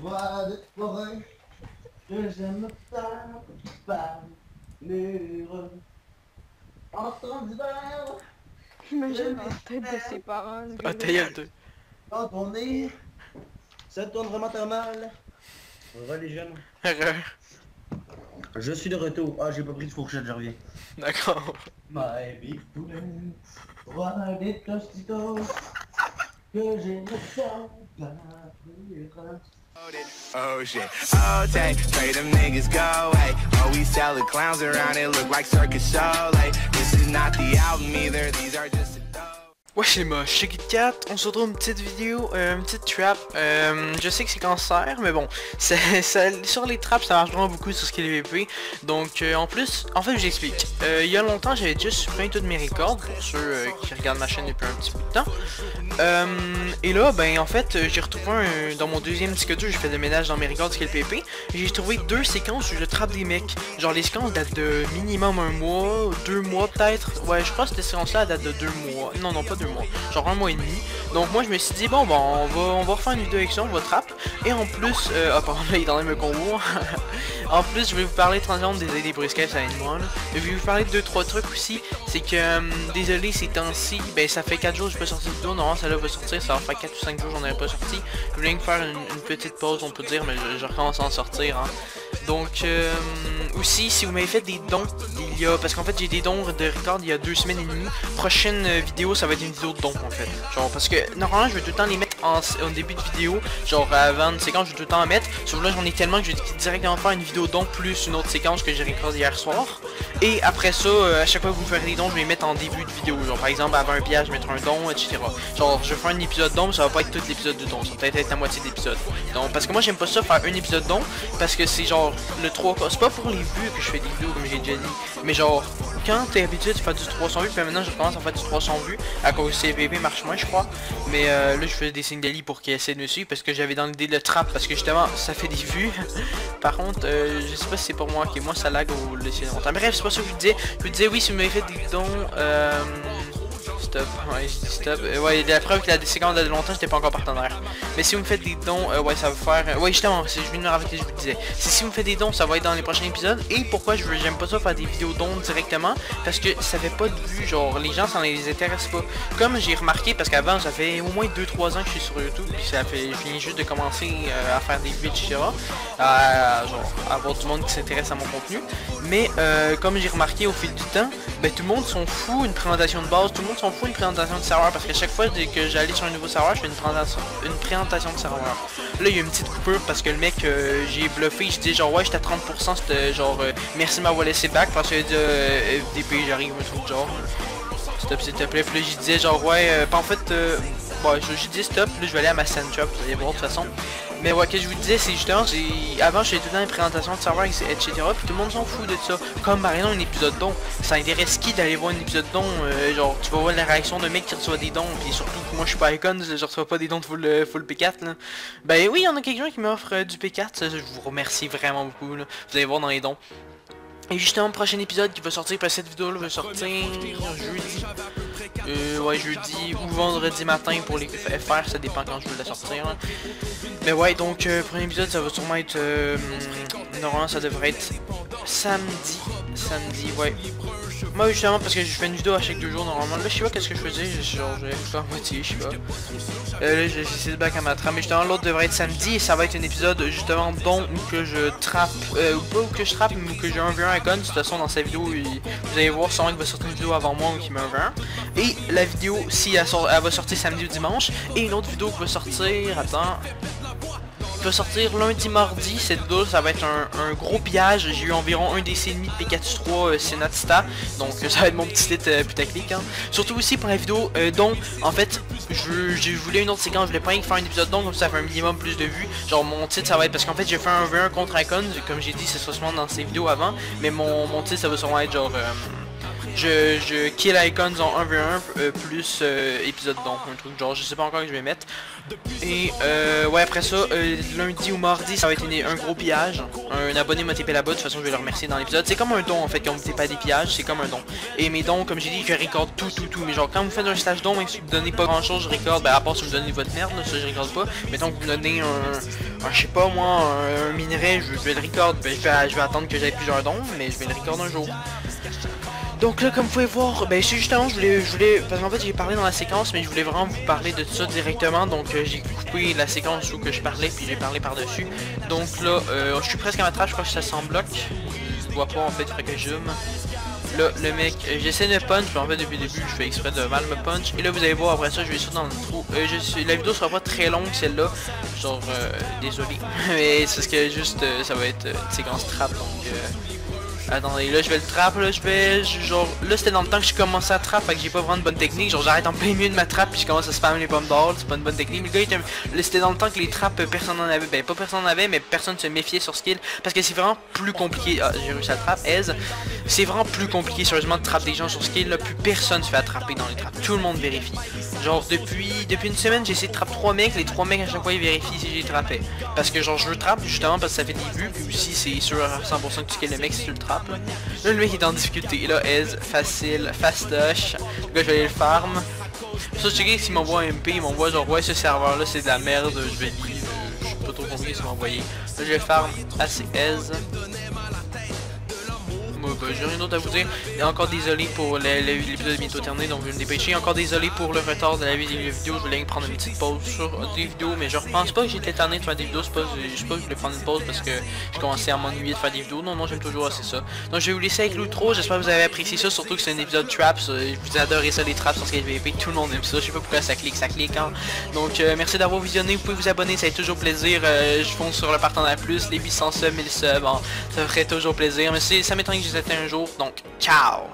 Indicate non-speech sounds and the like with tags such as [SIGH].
Roi de forêt, que j'aime faire par rues. En temps d'hiver, Imagine la tête de ses parents. Ah, gars-là. ta gueule, toi. quand on est, ça tourne vraiment très mal. Les jeunes. Erreur. Je suis de retour. Ah, j'ai pas pris de fourchette, je reviens. D'accord. My big poulet, roi des tostitos, que faire par les rues. Oh shit. Oh dang, pray them niggas go. away. oh we sell the clowns around it look like circus show. Like this is not the album either. These are just. Ouais c'est moche, c'est KitKat, on se retrouve une petite vidéo, euh, une petite trap, euh, je sais que c'est cancer, mais bon, [LAUGHS] sur les traps ça marche vraiment beaucoup sur ce qui est VP, donc euh, en plus, en fait j'explique, il y a longtemps j'avais déjà supprimé tous mes records, pour ceux qui regardent ma chaîne depuis un petit bout de temps, et là ben en fait j'ai retrouvé un, dans mon deuxième disque dur, j'ai fait le ménage dans mes records ce le PP, et j'ai trouvé deux séquences où je trappe des mecs, genre les séquences datent de minimum un mois, deux mois peut-être, ouais je crois que cette séquence là date de deux mois, non non pas deux mois, genre un mois et demi. Donc moi je me suis dit bon bon on va on va refaire une vidéo avec ça, on va trap. Et en plus, euh, ah pardon [LAUGHS] là il est en train de me [LAUGHS] en plus je vais vous parler transition des des ça vient de moi là. Je vais vous parler de deux trois trucs aussi. C'est que euh, désolé ces temps-ci, ben ça fait 4 jours que je peux sortir de vidéo, normalement celle-là va sortir, ça va faire 4 ou 5 jours j'en avais pas sorti. Je voulais faire une, une petite pause on peut dire mais je, je recommence à en sortir hein. Donc euh, aussi si vous m'avez fait des dons il y a parce qu'en fait j'ai des dons de record il y a deux semaines et demie. Prochaine euh, vidéo ça va être une vidéo de dons en fait. Genre parce que normalement je vais tout le temps les mettre en, début de vidéo. Genre avant une séquence je vais tout le temps en mettre. Sauf là j'en ai tellement que je vais directement faire une vidéo don plus une autre séquence que j'ai recordé hier soir. Et après ça, euh, à chaque fois que vous ferez des dons, je vais les mettre en début de vidéo. Genre par exemple avant un piège, je vais mettre un don, etc. Genre je vais faire un épisode don, mais ça va pas être tout l'épisode de don, ça va peut-être être la moitié de l'épisode. Donc parce que moi j'aime pas ça faire un épisode don, parce que c'est genre le 3 C'est pas pour les vues que je fais des vidéos comme j'ai déjà dit. Mais genre quand t'es habitué de faire du 300 vues, puis maintenant je commence à faire du 300 vues, à cause que CVP marche moins je crois. Mais euh, là je fais des signes d'Ali pour qu'il essaie de me suivre, parce que j'avais dans l'idée de le trap, parce que justement ça fait des vues. [LAUGHS] Par contre, euh, je sais pas si c'est pour moi, ok moi ça lag au laisser longtemps. Bref, c'est pas ça que je disais. Je disais oui si vous m'avez fait des dons. Euh... Stop, ouais, je dis stop. Euh, ouais, la preuve que la séquence de longtemps, j'étais pas encore partenaire. Mais si vous me faites des dons, euh, ouais, ça va faire. euh, ouais, justement, je viens de me rappeler, je vous disais. Si vous me faites des dons, ça va être dans les prochains épisodes. Et pourquoi je j'aime pas ça faire des vidéos dons directement? Parce que ça fait pas de vue, genre, les gens, ça les intéresse pas. Comme j'ai remarqué, parce qu'avant, ça fait au moins 2-3 ans que je suis sur YouTube, puis ça fait, je viens juste de commencer euh, à faire des vues, etc. À, genre, avoir du monde qui s'intéresse à mon contenu. Mais comme j'ai remarqué au fil du temps, ben tout le monde s'en fout une présentation de base, tout le monde s'en une présentation de serveur parce qu'à chaque fois que j'allais sur un nouveau serveur, je fais une présentation, une présentation de serveur. Là il y a une petite coupure parce que le mec euh, j'ai bluffé, je dis genre ouais j'étais à 30%, c'était genre euh, merci m'avoir laissé back parce que euh, FDP j'arrive un truc genre. Stop s'il te plaît, puis là j'y disais genre ouais, euh, en fait, euh, bon je dit stop, là je vais aller à ma sand shop, vous allez voir de toute façon. Mais ouais, que je vous disais, c'est justement, avant je tout le temps une présentation de serveur, etc. Puis tout le monde s'en fout de ça. Comme par exemple un épisode don. Ça intéresse qui d'aller voir un épisode don euh, Genre, tu vas voir la réaction d'un mec qui reçoit des dons. Puis surtout que moi je suis pas icon, je reçois pas des dons de full, euh, full P4 là. Ben oui, il y en a quelqu'un qui m'offre euh, du P4. Ça, je vous remercie vraiment beaucoup. Là. Vous allez voir dans les dons. Et justement, prochain épisode qui va sortir, parce que cette vidéo là va sortir jeudi. Euh, ouais, jeudi ou vendredi matin pour les FR, ça dépend quand je veux la sortir. Mais ouais, donc, euh, premier épisode, ça va sûrement être. euh, normalement, ça devrait être samedi. Samedi, ouais. Moi, justement, parce que je fais une vidéo à chaque deux jours normalement. Là, je sais pas qu'est-ce que je faisais. Genre, j'ai fait moitié, je sais pas. Euh, là, j'ai essayé de back à ma trame. Mais justement, l'autre devrait être samedi. Et ça va être un épisode, justement, dont où que je trappe. Euh, ou pas où que je trappe, mais que j'ai un V1 à gun. De toute façon, dans sa vidéo, vous allez voir sûrement qu'il va sortir une vidéo avant moi ou qui met un V1. Et la vidéo, si elle, elle va sortir samedi ou dimanche. Et une autre vidéo qui va sortir. Attends sortir lundi mardi. Cette vidéo ça va être un, gros pillage. J'ai eu environ un DC et demi de P4-3 euh, Senatista donc euh, [LAUGHS] ça va être mon petit titre euh, putaclic hein. surtout aussi pour la vidéo euh, dont en fait je, voulais une autre séquence. Je voulais pas faire un épisode donc comme ça fait un minimum plus de vues. Genre mon titre ça va être parce qu'en fait j'ai fait un V1 contre Icon comme j'ai dit c'est sûrement dans ces vidéos avant. Mais mon, mon titre ça va sûrement être genre euh, je, kill icons en 1v1 euh, plus euh, épisode donc un truc genre je sais pas encore que je vais mettre. Et euh, ouais après ça, euh, lundi ou mardi ça va être un gros pillage. Un abonné m'a TP là-bas, de toute façon je vais le remercier dans l'épisode. C'est comme un don en fait quand vous TP à des pillages, c'est comme un don. Et mes dons, comme j'ai dit, je recorde tout tout tout. Mais genre quand vous faites un stage don, même si vous donnez pas grand chose, je recorde, ben à part si vous me donnez votre merde, ça je recorde pas. Mettons que vous me donnez un, je sais pas moi, un, minerai, je, vais le record, ben, je, vais, je vais attendre que j'aie plusieurs dons, mais je vais le record un jour. Donc là, comme vous pouvez voir, ben c'est justement, je voulais, je voulais, parce qu'en fait j'ai parlé dans la séquence, mais je voulais vraiment vous parler de ça directement, donc euh, j'ai coupé la séquence où que je parlais, puis j'ai parlé par-dessus. Donc là, euh, je suis presque à ma trace, je crois que ça s'en bloque. Je vois pas en fait, il que je zoome. Là, le mec, euh, j'essaie de punch, mais en fait depuis le début, je fais exprès de mal me punch. Et là, vous allez voir, après ça, je vais sauter dans le trou. Euh, la vidéo sera pas très longue, celle-là. Genre, désolé. [LAUGHS] mais c'est parce que juste, ça va être une séquence trap, donc... Attendez, là je vais le trap, là je vais, genre, là c'était dans le temps que je commençais à trap, fait que j'ai pas vraiment de bonne technique, genre j'arrête en plein milieu de ma trappe puis je commence à spammer les pommes d'or, c'est pas une bonne technique, mais le gars il c'était dans le temps que les trappes euh, personne en avait, ben pas personne en avait, mais personne se méfiait sur skill, parce que c'est vraiment plus compliqué, ah j'ai réussi à aise, c'est vraiment plus compliqué sérieusement de trapper des gens sur skill, là plus personne se fait attraper dans les trappes, tout le monde vérifie, genre depuis, depuis une semaine j'ai essayé de trapper trois mecs, les trois mecs à chaque fois ils vérifient si j'ai trappé, parce que genre je veux trap justement parce que ça fait des vues, puis aussi c'est sûr à 100% que tu kills le mec si tu le trappes, là. Le mec est en difficulté. Là, aise, facile, fastoche. Le gars, je vais aller le farm. Ça, je sais s'il m'envoie un MP, il m'envoie genre, ouais, ce serveur là, c'est de la merde, je vais le leave. Euh, Je suis pas trop compliqué sur m'envoyer. Là, je farm assez aise. Bah, j'ai rien d'autre à vous dire. Et encore désolé pour l'épisode bientôt terminé, donc je vais me dépêcher. Encore désolé pour le retard de la vidéos. Je voulais prendre une petite pause sur des vidéos, mais je repense pas que j'étais tanné de faire des vidéos. Pas, je pas que je voulais prendre une pause parce que je commençais à m'ennuyer de faire des vidéos. Non, non, j'aime toujours assez ça. Donc je vais vous laisser avec l'outro. J'espère que vous avez apprécié ça, surtout que c'est un épisode traps. Vous adorez ça, les traps sur SketchVP. Tout le monde aime ça. Je sais pas pourquoi ça clique, ça clique. Hein. Donc euh, merci d'avoir visionné. Vous pouvez vous abonner, ça fait toujours plaisir. Euh, je fonce sur le partenariat plus, les 800 subs, 1000 subs. hein. Ça ferait toujours plaisir. Mais ça m'étonne que je un jour. Donc, ciao